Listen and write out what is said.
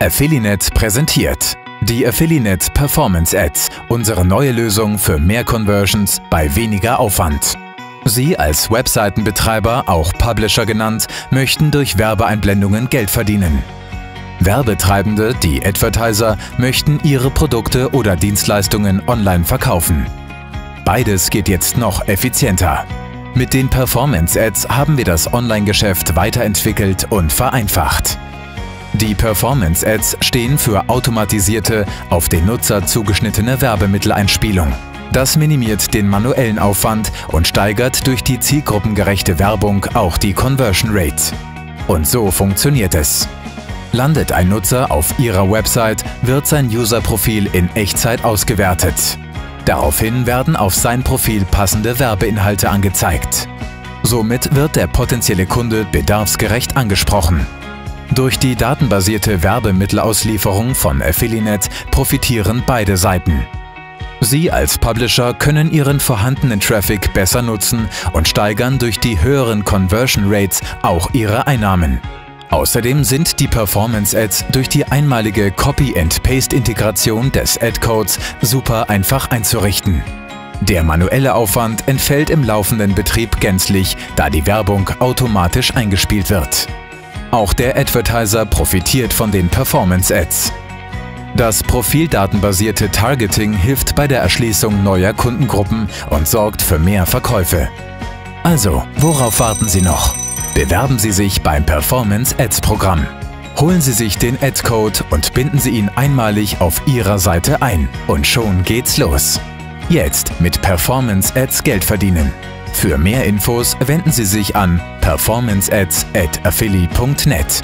Affiliate präsentiert die Affiliate Performance Ads, unsere neue Lösung für mehr Conversions bei weniger Aufwand. Sie als Webseitenbetreiber, auch Publisher genannt, möchten durch Werbeeinblendungen Geld verdienen. Werbetreibende, die Advertiser, möchten ihre Produkte oder Dienstleistungen online verkaufen. Beides geht jetzt noch effizienter. Mit den Performance Ads haben wir das Online-Geschäft weiterentwickelt und vereinfacht. Die Performance Ads stehen für automatisierte, auf den Nutzer zugeschnittene Werbemitteleinspielung. Das minimiert den manuellen Aufwand und steigert durch die zielgruppengerechte Werbung auch die Conversion Rate. Und so funktioniert es. Landet ein Nutzer auf Ihrer Website, wird sein User-Profil in Echtzeit ausgewertet. Daraufhin werden auf sein Profil passende Werbeinhalte angezeigt. Somit wird der potenzielle Kunde bedarfsgerecht angesprochen. Durch die datenbasierte Werbemittelauslieferung von Affiliate profitieren beide Seiten. Sie als Publisher können Ihren vorhandenen Traffic besser nutzen und steigern durch die höheren Conversion Rates auch Ihre Einnahmen. Außerdem sind die Performance Ads durch die einmalige Copy-and-Paste-Integration des Ad-Codes super einfach einzurichten. Der manuelle Aufwand entfällt im laufenden Betrieb gänzlich, da die Werbung automatisch eingespielt wird. Auch der Advertiser profitiert von den Performance Ads. Das profildatenbasierte Targeting hilft bei der Erschließung neuer Kundengruppen und sorgt für mehr Verkäufe. Also, worauf warten Sie noch? Bewerben Sie sich beim Performance Ads Programm. Holen Sie sich den Ad-Code und binden Sie ihn einmalig auf Ihrer Seite ein. Und schon geht's los. Jetzt mit Performance Ads Geld verdienen. Für mehr Infos wenden Sie sich an performanceads at affili.net.